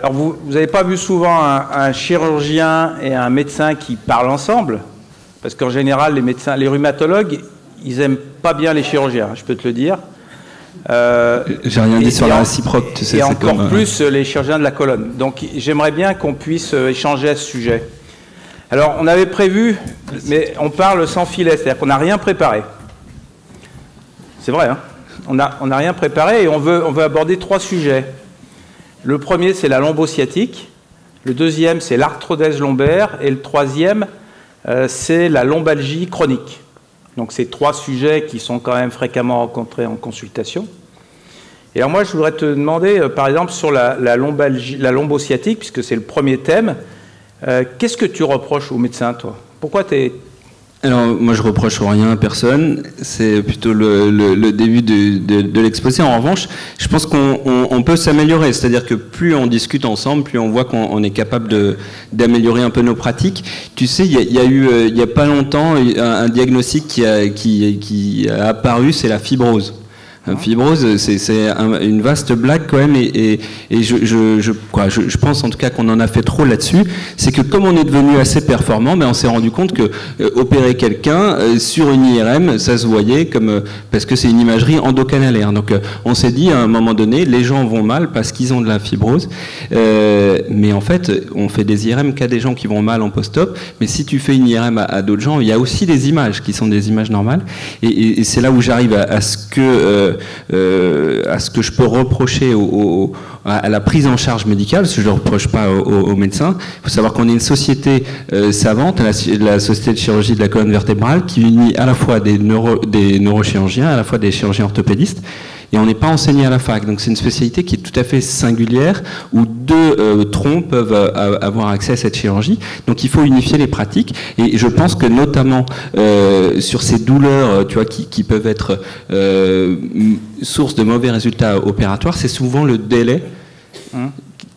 Alors vous n'avez pas vu souvent un, chirurgien et un médecin qui parlent ensemble? Parce qu'en général, les médecins, les rhumatologues, ils aiment pas bien les chirurgiens, je peux te le dire. Euh, J'ai rien dit sur la réciproque, tu sais. Et encore euh, plus les chirurgiens de la colonne. Donc j'aimerais bien qu'on puisse échanger à ce sujet. Alors on avait prévu, mais on parle sans filet, c'est-à-dire qu'on n'a rien préparé. C'est vrai, hein on n'a on rien préparé et on veut, on veut aborder trois sujets. Le premier, c'est la lombosciatique. Le deuxième, c'est l'arthrodèse lombaire. Et le troisième, euh, c'est la lombalgie chronique. Donc, c'est trois sujets qui sont quand même fréquemment rencontrés en consultation. Et alors, moi, je voudrais te demander, euh, par exemple, sur la, lombalgie, lombosciatique, puisque c'est le premier thème, euh, qu'est-ce que tu reproches aux médecins, toi? Pourquoi tu es alors, moi, je reproche rien à personne. C'est plutôt le, début de, l'exposé. En revanche, je pense qu'on peut s'améliorer. C'est-à-dire que plus on discute ensemble, plus on voit qu'on est capable d'améliorer un peu nos pratiques. Tu sais, il y, a eu, euh, il n'y a pas longtemps, un, diagnostic qui a, qui a apparu, c'est la fibrose fibrose, c'est une vaste blague quand même, et, je, pense en tout cas qu'on en a fait trop là-dessus. C'est que comme on est devenu assez performant, ben, on s'est rendu compte que euh, opérer quelqu'un euh, sur une IRM, ça se voyait comme euh, parce que c'est une imagerie endocanalaire. Donc on s'est dit à un moment donné, les gens vont mal parce qu'ils ont de la fibrose, mais en fait, on fait des IRM qu'à des gens qui vont mal en post-op. Mais si tu fais une IRM à, d'autres gens, il y a aussi des images qui sont des images normales, et, c'est là où j'arrive à, ce que euh, à ce que je peux reprocher à la prise en charge médicale, ce que je ne reproche pas aux, médecins. Il faut savoir qu'on est une société euh, savante, la, Société de chirurgie de la colonne vertébrale, qui unit à la fois des, des neurochirurgiens, à la fois des chirurgiens orthopédistes et on n'est pas enseigné à la fac. Donc c'est une spécialité qui est tout à fait singulière où deux euh, troncs peuvent euh, avoir accès à cette chirurgie. Donc il faut unifier les pratiques et je pense que notamment euh, sur ces douleurs, tu vois, qui, peuvent être source de mauvais résultats opératoires, c'est souvent le délai. Hein?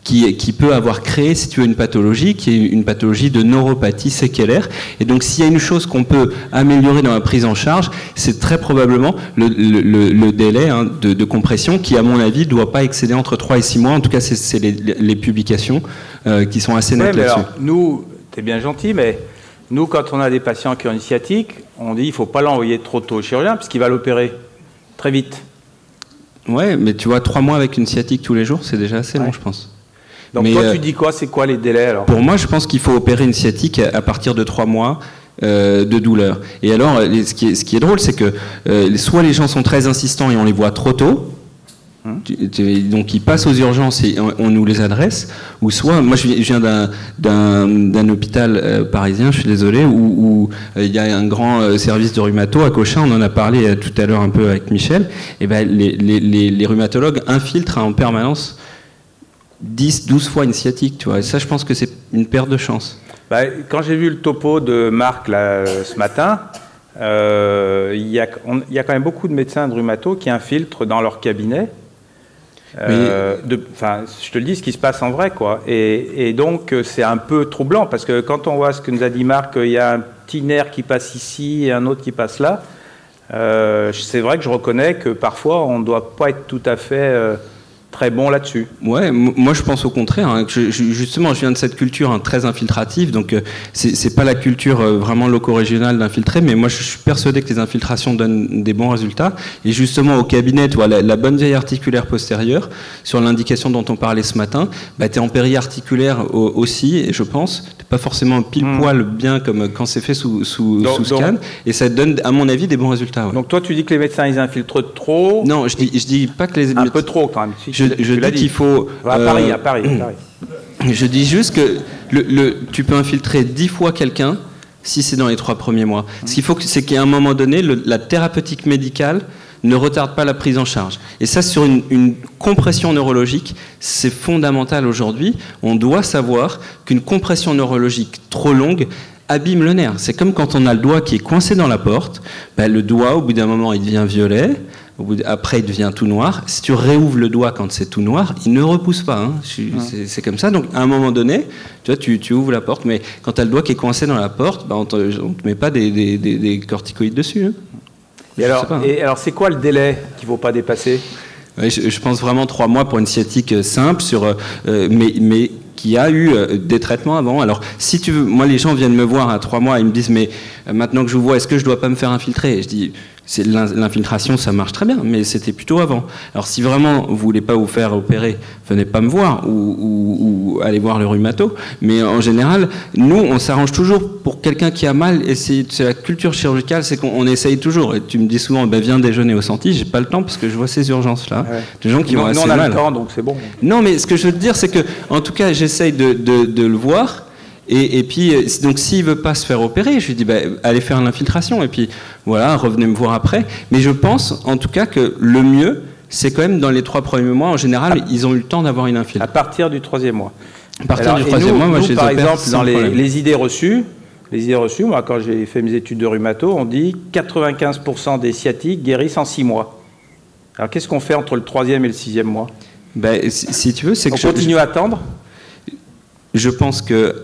Qui, peut avoir créé, si tu veux, une pathologie, qui est une pathologie de neuropathie séquelaire. Et donc, s'il y a une chose qu'on peut améliorer dans la prise en charge, c'est très probablement le, délai hein, de, compression, qui, à mon avis, ne doit pas excéder entre 3 et 6 mois. En tout cas, c'est les, publications euh, qui sont assez nettes là-dessus. Nous, tu es bien gentil, mais nous, quand on a des patients qui ont une sciatique, on dit qu'il ne faut pas l'envoyer trop tôt au chirurgien, puisqu'il va l'opérer très vite. Ouais, mais tu vois, 3 mois avec une sciatique tous les jours, c'est déjà assez long, je pense. Donc toi, tu euh, dis quoi? C'est quoi les délais alors? Pour moi, je pense qu'il faut opérer une sciatique à partir de trois mois. Euh, de douleur. Et alors, ce qui est, ce qui est drôle, c'est que euh, soit les gens sont très insistants et on les voit trop tôt, hum. donc ils passent aux urgences et on, nous les adresse, ou soit, moi je viens d'un hôpital parisien, je suis désolé, où, il y a un grand service de rhumato à Cochin, on en a parlé tout à l'heure un peu avec Michel, et ben les, les, les rhumatologues infiltrent en permanence 10, 12 fois une sciatique, tu vois. Et ça, je pense que c'est une perte de chance. Bah, quand j'ai vu le topo de Marc là, ce matin, euh, il y, a quand même beaucoup de médecins de rhumato qui infiltrent dans leur cabinet. Euh, je te le dis, ce qui se passe en vrai, quoi. Et, donc, c'est un peu troublant parce que quand on voit ce que nous a dit Marc, il y a un petit nerf qui passe ici et un autre qui passe là. Euh, c'est vrai que je reconnais que parfois, on ne doit pas être tout à fait très bon là-dessus. Ouais, moi je pense au contraire. Hein, justement, je viens de cette culture hein, très infiltrative, donc euh, c'est pas la culture euh, vraiment loco-régionale d'infiltrer, mais moi je suis persuadé que les infiltrations donnent des bons résultats. Et justement au cabinet, tu vois, la, bonne vieille articulaire postérieure, sur l'indication dont on parlait ce matin, bah, tu es en périarticulaire aussi, je pense. Pas forcément pile hmm. poil bien comme quand c'est fait sous, sous, scan, et ça donne, à mon avis, des bons résultats. Donc toi, tu dis que les médecins ils infiltrent trop Non, je dis, je dis pas que les un peu trop quand même je, dis qu'il faut. À Paris, à Paris, Je dis juste que le, tu peux infiltrer dix fois quelqu'un si c'est dans les trois premiers mois. Ce qu'il faut, c'est qu'à un moment donné, la thérapeutique médicale ne retarde pas la prise en charge. Et ça, sur une, une compression neurologique, c'est fondamental aujourd'hui. On doit savoir qu'une compression neurologique trop longue abîme le nerf. C'est comme quand on a le doigt qui est coincé dans la porte, ben, le doigt, au bout d'un moment, il devient violet, après il devient tout noir. Si tu réouvres le doigt quand c'est tout noir, il ne repousse pas. Hein. C'est comme ça. Donc à un moment donné, tu, vois, tu, ouvres la porte, mais quand tu as le doigt qui est coincé dans la porte, ben, on ne te, met pas des, corticoïdes dessus. Hein. Et alors, alors c'est quoi le délai qu'il ne faut pas dépasser? Je, pense vraiment trois mois pour une sciatique simple, sur, mais, mais qui a eu des traitements avant. Alors, si tu veux, moi, les gens viennent me voir à trois mois, ils me disent, mais maintenant que je vous vois, est-ce que je dois pas me faire infiltrer? Je dis, L'infiltration, ça marche très bien, mais c'était plutôt avant. Alors si vraiment vous voulez pas vous faire opérer, venez pas me voir ou, ou, allez voir le rhumato. Mais en général, nous, on s'arrange toujours pour quelqu'un qui a mal. Et c'est la culture chirurgicale, c'est qu'on essaye toujours. Et tu me dis souvent, ben, viens déjeuner au Senti. J'ai pas le temps parce que je vois ces urgences-là. Des gens qui vont assez on a le temps, donc c'est bon. Non, mais ce que je veux te dire, c'est que, en tout cas, j'essaye de, de, de le voir et, puis, euh, donc, s'il veut pas se faire opérer, je lui dis, bah, allez faire l'infiltration. Et puis, voilà, revenez me voir après. Mais je pense, en tout cas, que le mieux, c'est quand même dans les trois premiers mois, en général, ils ont eu le temps d'avoir une infiltration. À partir du troisième mois. À partir du troisième mois, moi, je Par exemple, dans les, idées reçues, les idées reçues, moi, quand j'ai fait mes études de rhumato, on dit 95% des sciatiques guérissent en six mois. Alors, qu'est-ce qu'on fait entre le troisième et le sixième mois? Ben, si, tu veux, c'est que. On continue à attendre? Je pense que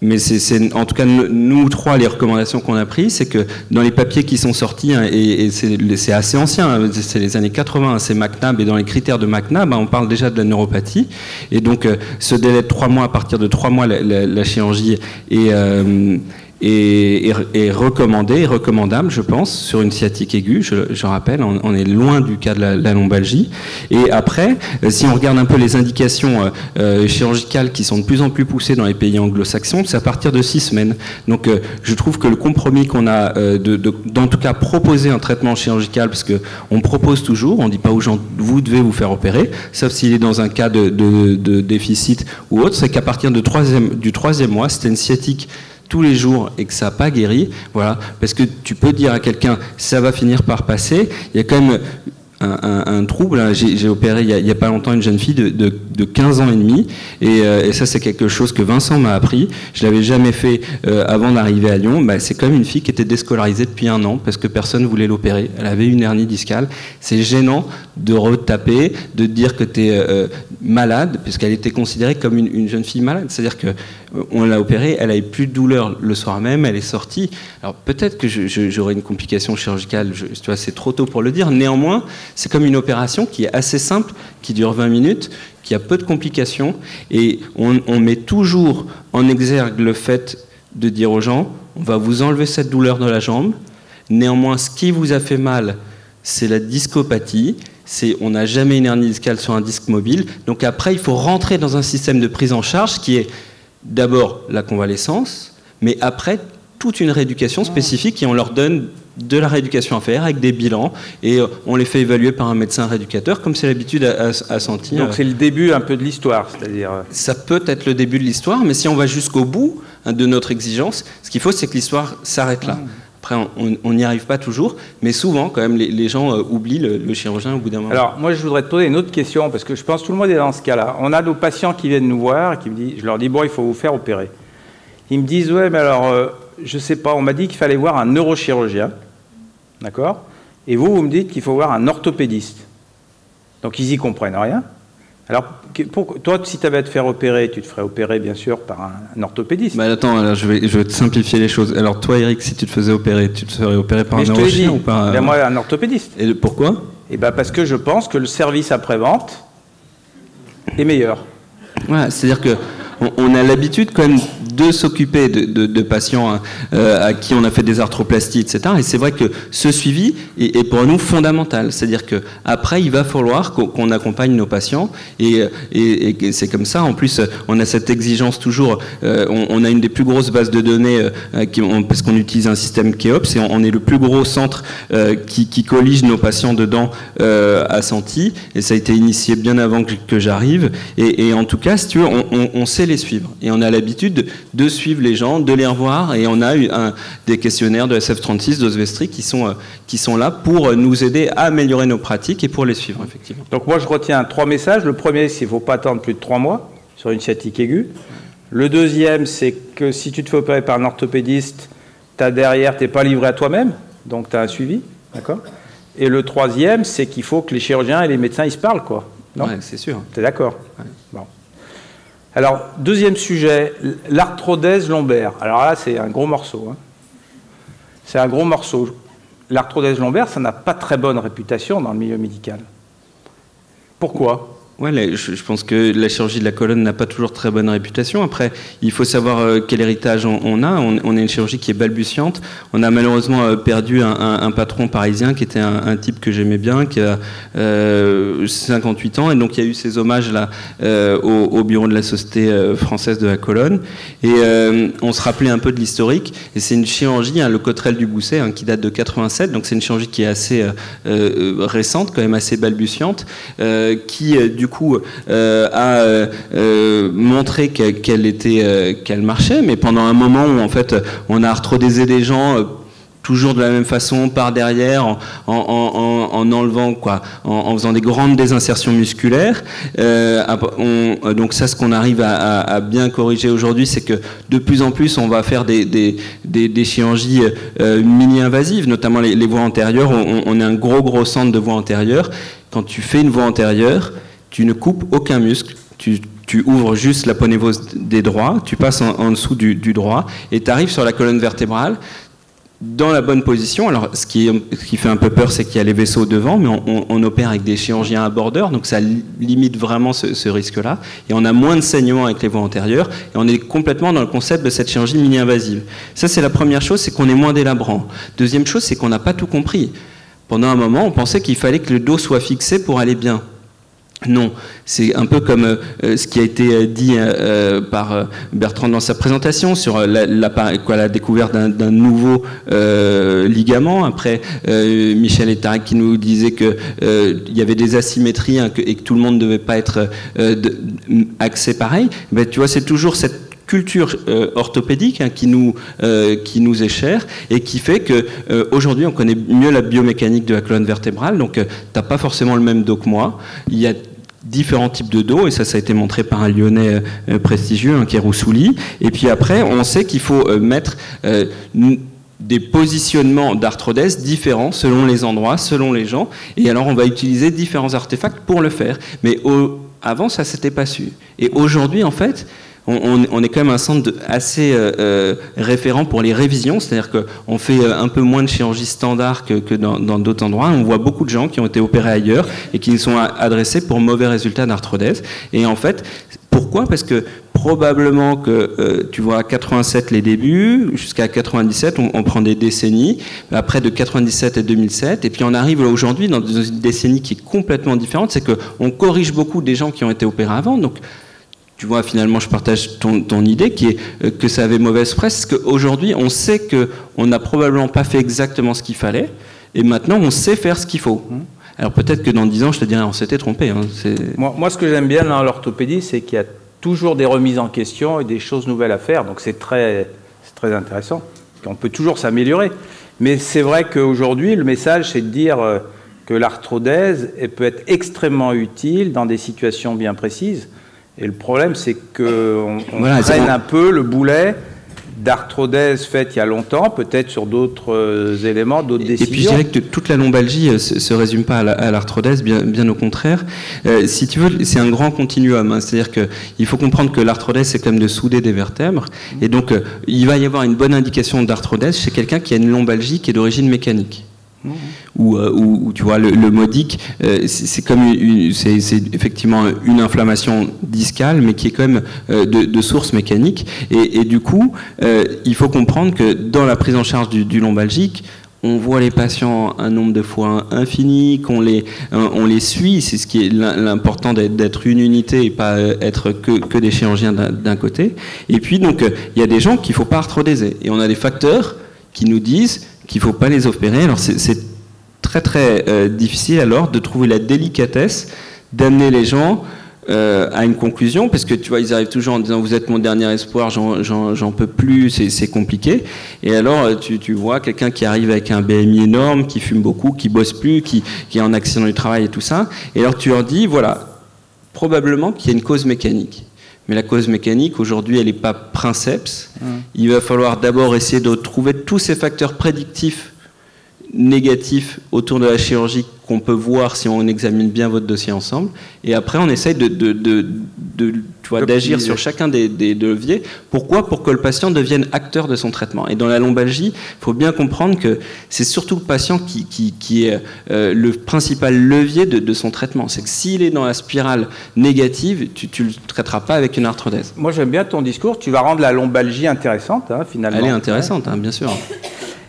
mais c'est en tout cas nous trois les recommandations qu'on a prises, c'est que dans les papiers qui sont sortis hein, et, c'est assez ancien, hein, c'est les années 80, hein, c'est MacNab et dans les critères de MacNab, on parle déjà de la neuropathie. Et donc euh, ce délai de trois mois à partir de trois mois la, chirurgie est euh, est, est, recommandé, recommandable, je pense, sur une sciatique aiguë. Je, rappelle, on, est loin du cas de la, lombalgie. Et après, euh, si on regarde un peu les indications euh, euh, chirurgicales qui sont de plus en plus poussées dans les pays anglo-saxons, c'est à partir de six semaines. Donc, je trouve que le compromis qu'on a, de, d'en tout cas proposer un traitement chirurgical, parce que on propose toujours, on dit pas aux gens vous devez vous faire opérer, sauf s'il est dans un cas de, déficit ou autre, c'est qu'à partir du troisième mois, c'était une sciatique tous les jours et que ça n'a pas guéri, voilà, parce que tu peux dire à quelqu'un ça va finir par passer, il y a quand même un, trouble. Hein. J'ai opéré il n'y a, pas longtemps une jeune fille de, de, 15 ans et demi, euh, et, ça c'est quelque chose que Vincent m'a appris. Je l'avais jamais fait euh, avant d'arriver à Lyon. Bah, c'est comme une fille qui était déscolarisée depuis un an parce que personne voulait l'opérer. Elle avait une hernie discale. C'est gênant de retaper, de dire que tu es euh, malade, puisqu'elle était considérée comme une, jeune fille malade. C'est-à-dire que on l'a opérée, elle avait plus de douleur le soir même, elle est sortie. Alors peut-être que j'aurais une complication chirurgicale, tu vois, c'est trop tôt pour le dire. Néanmoins, c'est comme une opération qui est assez simple, qui dure 20 minutes, qui a peu de complications, et on, met toujours en exergue le fait de dire aux gens, on va vous enlever cette douleur dans la jambe. Néanmoins, ce qui vous a fait mal, c'est la discopathie. On n'a jamais une hernie discale sur un disque mobile. Donc après, il faut rentrer dans un système de prise en charge qui est d'abord la convalescence, mais après toute une rééducation spécifique et on leur donne de la rééducation à faire avec des bilans et euh, on les fait évaluer par un médecin rééducateur comme c'est l'habitude à, sentir. Donc c'est le début un peu de l'histoire, c'est-à-dire. Euh, Ça peut être le début de l'histoire, mais si on va jusqu'au bout hein, de notre exigence, ce qu'il faut c'est que l'histoire s'arrête là. Après, on n'y arrive pas toujours, mais souvent, quand même, les, gens euh, oublient le, chirurgien au bout d'un moment. Alors, moi, je voudrais te poser une autre question, parce que je pense que tout le monde est dans ce cas-là. On a nos patients qui viennent nous voir, et qui me disent, je leur dis, bon, il faut vous faire opérer. Ils me disent, ouais, mais alors, je sais pas, on m'a dit qu'il fallait voir un neurochirurgien. D'accord? Et vous, vous me dites qu'il faut voir un orthopédiste. Donc ils y comprennent rien. Alors, pour, toi, si tu avais à te faire opérer, tu te ferais opérer, bien sûr, par un, orthopédiste. Mais attends, alors je, vais, je vais te simplifier les choses. Alors, toi, Eric, si tu te faisais opérer, tu te ferais opérer par un neurochirurgien ou par ben, Moi, un orthopédiste. Et pourquoi? Eh ben, parce que je pense que le service après-vente est meilleur. Voilà, c'est-à-dire que on, a l'habitude quand même de s'occuper de, patients euh, à qui on a fait des arthroplasties, etc. Et c'est vrai que ce suivi est, pour nous fondamental. C'est-à-dire que après, il va falloir qu'on accompagne nos patients, et, c'est comme ça. En plus, on a cette exigence toujours. Euh, on, a une des plus grosses bases de données euh, parce qu'on utilise un système Keops, et on, est le plus gros centre qui, collige nos patients dedans à Santi. Et ça a été initié bien avant que, j'arrive. Et, en tout cas, si tu veux, on sait les suivre. Et on a l'habitude de, suivre les gens, de les revoir. Et on a eu un, des questionnaires de SF36, d'Osvestri, qui sont, euh, qui sont là pour nous aider à améliorer nos pratiques et pour les suivre, effectivement. Donc moi, je retiens trois messages. Le premier, c'est qu'il ne faut pas attendre plus de trois mois sur une sciatique aiguë. Le deuxième, c'est que si tu te fais opérer par un orthopédiste, as derrière, tu n'es pas livré à toi-même, donc tu as un suivi. D'accord? Et le troisième, c'est qu'il faut que les chirurgiens et les médecins, ils se parlent, quoi. Non? C'est sûr. Tu es d'accord Bon. Alors, deuxième sujet, l'arthrodèse lombaire. Alors là, c'est un gros morceau. Hein. C'est un gros morceau. L'arthrodèse lombaire, ça n'a pas très bonne réputation dans le milieu médical. Pourquoi? Ouais, je, pense que la chirurgie de la colonne n'a pas toujours très bonne réputation. Après, il faut savoir euh, quel héritage on, a. On, est une chirurgie qui est balbutiante. On a malheureusement euh, perdu un, patron parisien qui était un, type que j'aimais bien, qui a 58 euh, ans. Et donc, il y a eu ces hommages là au, bureau de la Société française de la colonne. Et on se rappelait un peu de l'historique. Et c'est une chirurgie, hein, le Cotrel du Bousset, hein, qui date de 87. Donc, c'est une chirurgie qui est assez récente, quand même assez balbutiante, qui du coup euh, a euh, euh, montré qu'elle était, qu'elle marchait, mais pendant un moment où en fait on a arthrodésé des gens toujours de la même façon, par derrière, en, enlevant quoi, en, faisant des grandes désinsertions musculaires. donc ça, ce qu'on arrive à, bien corriger aujourd'hui, c'est que de plus en plus, on va faire des, des, chirurgies mini-invasives, notamment les, voies antérieures. On, on, a un gros gros centre de voies antérieures. Quand tu fais une voie antérieure, tu ne coupes aucun muscle, tu, ouvres juste la ponévose des droits, tu passes en, dessous du, droit et tu arrives sur la colonne vertébrale dans la bonne position. Alors, ce qui, fait un peu peur, c'est qu'il y a les vaisseaux devant, mais on, opère avec des chirurgiens à bordeur, donc ça limite vraiment ce, risque-là. Et on a moins de saignement avec les voies antérieures, et on est complètement dans le concept de cette chirurgie mini-invasive. Ça, c'est la première chose, c'est qu'on est moins délabrant. Deuxième chose, c'est qu'on n'a pas tout compris. Pendant un moment, on pensait qu'il fallait que le dos soit fixé pour aller bien. Non, c'est un peu comme euh, ce qui a été euh, dit euh, par Bertrand dans sa présentation sur la, découverte d'un nouveau ligament. Après, Michel et qui nous disaient qu'il y avait des asymétries hein, et que tout le monde ne devait pas être axé pareil. Ben, tu vois, c'est toujours cette culture orthopédique hein, qui, nous, qui nous est chère et qui fait que aujourd'hui on connaît mieux la biomécanique de la colonne vertébrale. Donc, tu n'as pas forcément le même dos que moi. Il y a différents types de dos, et ça, ça a été montré par un Lyonnais euh, prestigieux, un qui Roussouli. Et puis après, on sait qu'il faut euh, mettre euh, des positionnements d'arthrodèse différents selon les endroits, selon les gens. Et alors, on va utiliser différents artefacts pour le faire. Mais avant, ça, s'était pas su. Et aujourd'hui, en fait, on, est quand même un centre assez euh, euh, référent pour les révisions, c'est-à-dire qu'on fait euh, un peu moins de chirurgie standard que, dans d'autres endroits. On voit beaucoup de gens qui ont été opérés ailleurs et qui sont adressés pour mauvais résultats d'arthrodèse. Et en fait, pourquoi? Parce que probablement que tu vois à 87 les débuts, jusqu'à 97 on, prend des décennies, après de 97 à 2007, et puis on arrive aujourd'hui dans une décennie qui est complètement différente, c'est qu'on corrige beaucoup des gens qui ont été opérés avant, donc tu vois, finalement, je partage ton, idée qui est euh, que ça avait mauvaise presse, qu'aujourd'hui, on sait qu'on n'a probablement pas fait exactement ce qu'il fallait, et maintenant, on sait faire ce qu'il faut. Alors peut-être que dans 10 ans, je te dirais, on s'était trompé. Hein, moi, moi, ce que j'aime bien dans l'orthopédie, c'est qu'il y a toujours des remises en question et des choses nouvelles à faire, donc c'est très, très intéressant. On peut toujours s'améliorer. Mais c'est vrai qu'aujourd'hui, le message, c'est de dire euh, que l'arthrodèse peut être extrêmement utile dans des situations bien précises. Et le problème, c'est qu'on on traîne un peu le boulet d'arthrodèse faite il y a longtemps, peut-être sur d'autres euh, éléments, d'autres décisions. Et puis je dirais que toute la lombalgie ne euh, se, résume pas à l'arthrodèse, bien, bien, au contraire. Euh, si tu veux, c'est un grand continuum. Hein. C'est-à-dire qu'il faut comprendre que l'arthrodèse, c'est comme de souder des vertèbres. Et donc, il va y avoir une bonne indication d'arthrodèse chez quelqu'un qui a une lombalgie qui est d'origine mécanique. Euh, ou, tu vois le, modique, euh, c'est comme c'est effectivement une inflammation discale, mais qui est quand même euh, de, source mécanique. Et, du coup, il faut comprendre que dans la prise en charge du, lombalgique, on voit les patients un nombre de fois infini, qu'on les, on les suit, c'est ce qui est l'important d'être une unité et pas être que, que des chirurgiens d'un côté. Et puis donc il y a des gens qu'il faut pas arthrodéser. Et on a des facteurs qui nous disent qu'il ne faut pas les opérer. Alors c'est très très euh, difficile alors de trouver la délicatesse d'amener les gens euh, à une conclusion, parce que tu vois, ils arrivent toujours en disant vous êtes mon dernier espoir, j'en peux plus, c'est compliqué. Et alors euh, tu, tu vois quelqu'un qui arrive avec un BMI énorme, qui fume beaucoup, qui bosse plus, qui, qui est en accident du travail et tout ça. Et alors tu leur dis voilà, probablement qu'il y a une cause mécanique. Mais la cause mécanique, aujourd'hui, elle n'est pas princeps. Mmh. Il va falloir d'abord essayer de trouver tous ces facteurs prédictifs négatifs autour de la chirurgie qu'on peut voir si on examine bien votre dossier ensemble. Et après, on essaye de, de, de, de d'agir sur chacun des, des, leviers. Pourquoi? Pour que le patient devienne acteur de son traitement. Et dans la lombalgie, il faut bien comprendre que c'est surtout le patient qui, qui, qui est euh, le principal levier de, de son traitement. C'est que s'il est dans la spirale négative, tu ne le traiteras pas avec une arthrodèse. Moi, j'aime bien ton discours. Tu vas rendre la lombalgie intéressante, hein, finalement. Elle est intéressante, hein, bien sûr.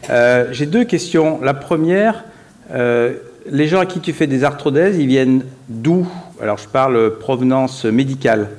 Euh, J'ai deux questions. La première, euh, les gens à qui tu fais des arthrodèses, ils viennent d'où? Alors je parle provenance médicale.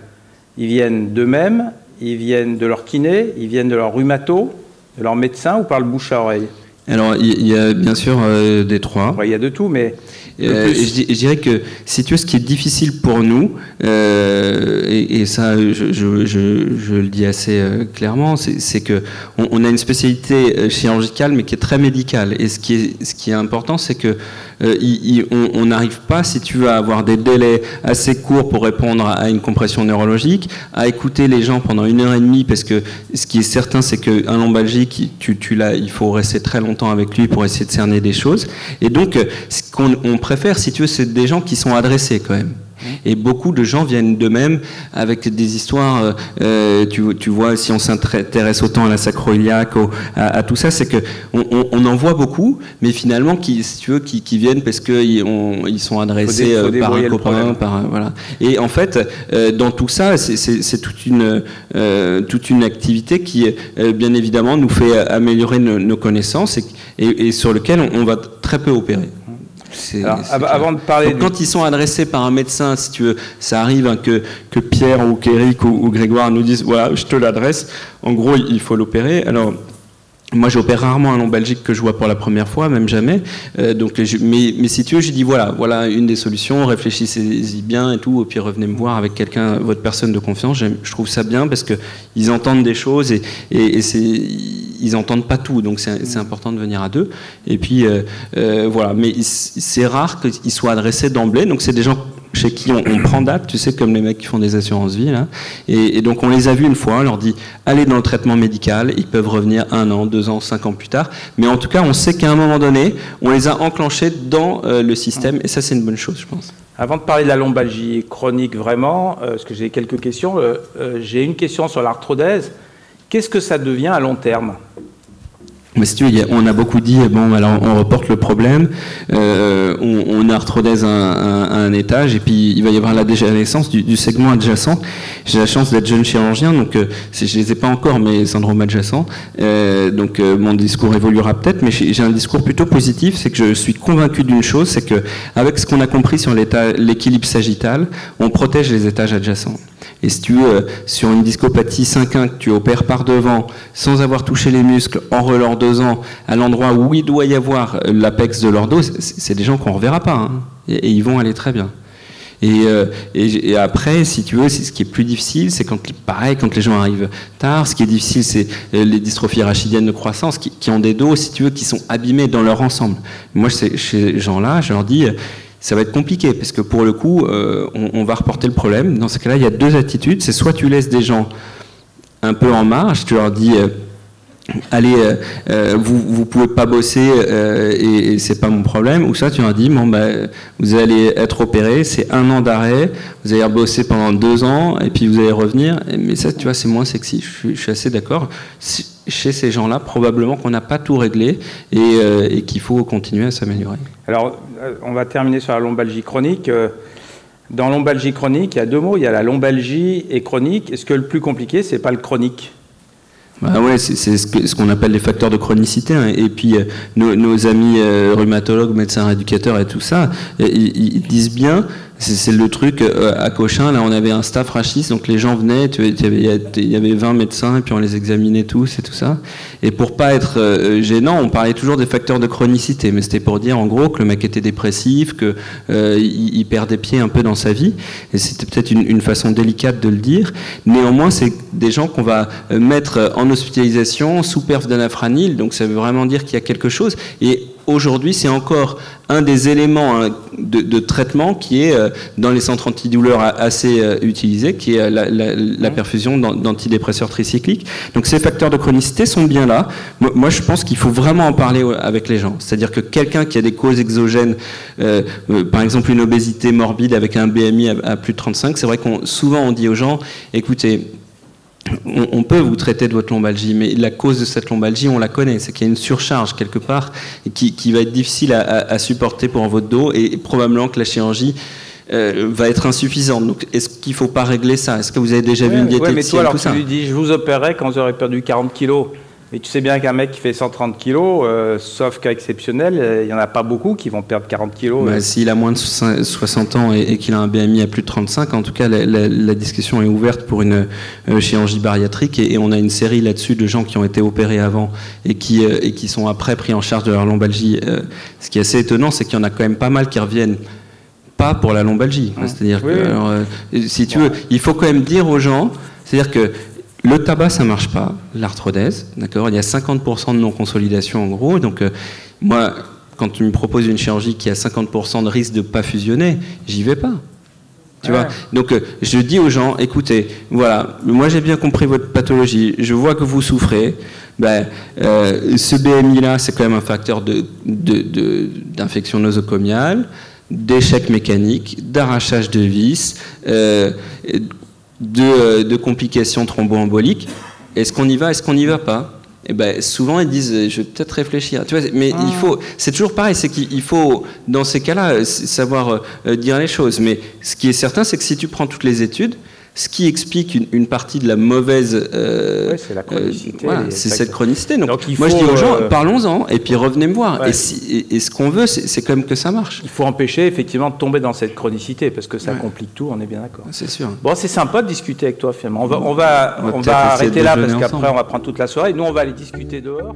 Ils viennent d'eux-mêmes, ils viennent de leur kiné, ils viennent de leur rhumato, de leur médecin ou par le bouche à oreille? Alors il y a bien sûr euh, des trois. Il y a de tout, mais euh, je, je, dirais que si tu veux, ce qui est difficile pour nous, euh, et, et, ça, je, je, je, le dis assez euh, clairement, c'est que on, on, a une spécialité chirurgicale, mais qui est très médicale. Et ce qui est, ce qui est important, c'est que euh, il, on n'arrive pas, si tu veux, à avoir des délais assez courts pour répondre à une compression neurologique, à écouter les gens pendant une heure et demie, parce que ce qui est certain, c'est qu'un lombalgique, tu, tu l'as, il faut rester très longtemps avec lui pour essayer de cerner des choses. Et donc, ce qu'on on préfère, si tu veux, c'est des gens qui sont adressés quand même. Et beaucoup de gens viennent d'eux-mêmes avec des histoires. Euh, euh tu, tu, vois, si on s'intéresse autant à la sacroiliaque, à, à, tout ça, c'est que on, on, on, en voit beaucoup, mais finalement, qui, si tu veux, qui, qui viennent parce qu'ils ils sont adressés faut dé, faut par un copain, par voilà. Et en fait, euh, dans tout ça, c'est toute une euh, toute une activité qui, euh, bien évidemment, nous fait améliorer nos, nos connaissances et, et, et, sur lequel on, on va très peu opérer. Alors, avant de parler. Donc, quand ils sont adressés par un médecin, si tu veux, ça arrive hein, que, que Pierre ou qu'Éric ou, ou, Grégoire nous disent voilà, je te l'adresse. En gros, il faut l'opérer. Alors. Moi, j'opère rarement un lombalgique que je vois pour la première fois, même jamais. Euh, donc, mais, mais, si tu veux, je dis voilà, voilà une des solutions. Réfléchissez-y bien et tout, et puis revenez me voir avec quelqu'un, votre personne de confiance. Je trouve ça bien parce que ils entendent des choses et, et, et ils entendent pas tout, donc c'est important de venir à deux. Et puis euh, euh, voilà, mais c'est rare qu'ils soient adressés d'emblée. Donc c'est des gens chez qui on, prend date, tu sais, comme les mecs qui font des assurances vie là. Et, et, donc on les a vus une fois, on leur dit allez dans le traitement médical, ils peuvent revenir un an, deux ans, cinq ans plus tard. Mais en tout cas, on sait qu'à un moment donné, on les a enclenchés dans euh, le système, et ça c'est une bonne chose, je pense. Avant de parler de la lombalgie chronique vraiment, euh, parce que j'ai quelques questions, euh, j'ai une question sur l'arthrodèse. Qu'est-ce que ça devient à long terme? Si tu veux, on a beaucoup dit, bon, alors on reporte le problème, euh, on, on arthrodèse un, étage, et puis il va y avoir la dégénérescence du, segment adjacent. J'ai la chance d'être jeune chirurgien, donc euh, je les ai pas encore, mes syndromes adjacents. Euh, donc euh, mon discours évoluera peut-être, mais j'ai un discours plutôt positif, c'est que je suis convaincu d'une chose, c'est que avec ce qu'on a compris sur l'équilibre sagittal, on protège les étages adjacents. Et si tu veux, sur une discopathie 5-1 que tu opères par devant, sans avoir touché les muscles, en relordosant à l'endroit où il doit y avoir l'apex de leur dos, c'est des gens qu'on ne reverra pas. Hein. Et, ils vont aller très bien. Et, euh, après, si tu veux, ce qui est plus difficile, c'est quand, pareil, quand les gens arrivent tard. Ce qui est difficile, c'est les dystrophies rachidiennes de croissance qui, qui, ont des dos, si tu veux, qui sont abîmés dans leur ensemble. Moi, chez ces gens-là, je leur dis ça va être compliqué parce que pour le coup, euh, on, va reporter le problème. Dans ce cas-là, il y a deux attitudes. C'est soit tu laisses des gens un peu en marge, tu leur dis. Euh, allez, euh, vous vous pouvez pas bosser et, et c'est pas mon problème. Ou ça, tu leur dis, bon bah, vous allez être opéré, c'est un an d'arrêt, vous allez bosser pendant deux ans et puis vous allez revenir. Mais ça, tu vois, c'est moins sexy. Je suis, assez d'accord. Chez ces gens-là, probablement qu'on n'a pas tout réglé et qu'il faut continuer à s'améliorer. Alors, on va terminer sur la lombalgie chronique. Dans lombalgie chronique, il y a deux mots. Il y a la lombalgie et chronique. Est-ce que le plus compliqué, c'est pas le chronique? Bah ouais, c'est ce qu'on appelle les facteurs de chronicité. Hein. Et puis euh, nos, amis euh, rhumatologues, médecins éducateurs et tout ça, ils disent bien c'est le truc euh, à Cochin, là on avait un staff rachis, donc les gens venaient, il y avait 20 médecins et puis on les examinait tous et tout ça. Et pour pas être euh, gênant, on parlait toujours des facteurs de chronicité, mais c'était pour dire en gros que le mec était dépressif, que euh, il, perdait pied un peu dans sa vie. Et c'était peut-être une, une, façon délicate de le dire. Néanmoins, c'est des gens qu'on va mettre en hospitalisation sous perf d'anafranil, donc ça veut vraiment dire qu'il y a quelque chose. Et aujourd'hui, c'est encore un des éléments hein, de, traitement qui est euh, dans les centres antidouleurs assez euh, utilisés, qui est la, mmh. perfusion d'antidépresseurs tricycliques. Donc ces facteurs de chronicité sont bien là. Moi, je pense qu'il faut vraiment en parler avec les gens. C'est-à-dire que quelqu'un qui a des causes exogènes, euh, par exemple une obésité morbide avec un BMI à, à plus de 35, c'est vrai qu'on souvent on dit aux gens, écoutez, on, peut vous traiter de votre lombalgie, mais la cause de cette lombalgie, on la connaît, c'est qu'il y a une surcharge quelque part qui, va être difficile à, supporter pour votre dos et probablement que la chirurgie euh, va être insuffisante. Donc, est-ce qu'il ne faut pas régler ça? Est-ce que vous avez déjà vu une diététicienne mais toi, alors, tu lui dis, je vous opérerai quand vous aurez perdu 40 kilos. Mais tu sais bien qu'un mec qui fait 130 kilos, euh, sauf cas exceptionnel, euh, il n'y en a pas beaucoup qui vont perdre 40 kilos. Bah, s'il a moins de 60 ans et, qu'il a un BMI à plus de 35, en tout cas, la, discussion est ouverte pour une euh, chirurgie bariatrique et, on a une série là-dessus de gens qui ont été opérés avant et qui, et qui sont après pris en charge de leur lombalgie. ce qui est assez étonnant, c'est qu'il y en a quand même pas mal qui reviennent pas pour la lombalgie. C'est-à-dire que, si tu veux, il faut quand même dire aux gens, c'est-à-dire que le tabac, ça marche pas, l'arthrodèse, d'accord Il y a 50% de non-consolidation en gros. Donc, euh, moi, quand tu me proposes une chirurgie qui a 50% de risque de pas fusionner, j'y vais pas. Tu vois? Donc, euh, je dis aux gens, écoutez, voilà, moi j'ai bien compris votre pathologie, je vois que vous souffrez. Ben, euh, ce BMI-là, c'est quand même un facteur d'infection de, nosocomiale, d'échec mécanique, d'arrachage de vis, euh, de, complications thromboemboliques. Est-ce qu'on y va Est-ce qu'on n'y va pas? Et eh ben, souvent ils disent je vais peut-être réfléchir. Tu vois, mais il ah. faut, c'est toujours pareil, c'est qu'il faut dans ces cas-là savoir euh, dire les choses. Mais ce qui est certain, c'est que si tu prends toutes les études, ce qui explique une, partie de la mauvaise. Euh, c'est la chronicité. Euh, c'est cette chronicité. Donc, moi, je dis aux gens, euh, parlons-en, et puis revenez me voir. Et, ce qu'on veut, c'est quand même que ça marche. Il faut empêcher, effectivement, de tomber dans cette chronicité, parce que ça complique tout, on est bien d'accord. C'est sûr. Bon, c'est sympa de discuter avec toi, finalement. On va, on va, on va, arrêter là, parce qu'après, on va prendre toute la soirée. Nous, on va aller discuter dehors.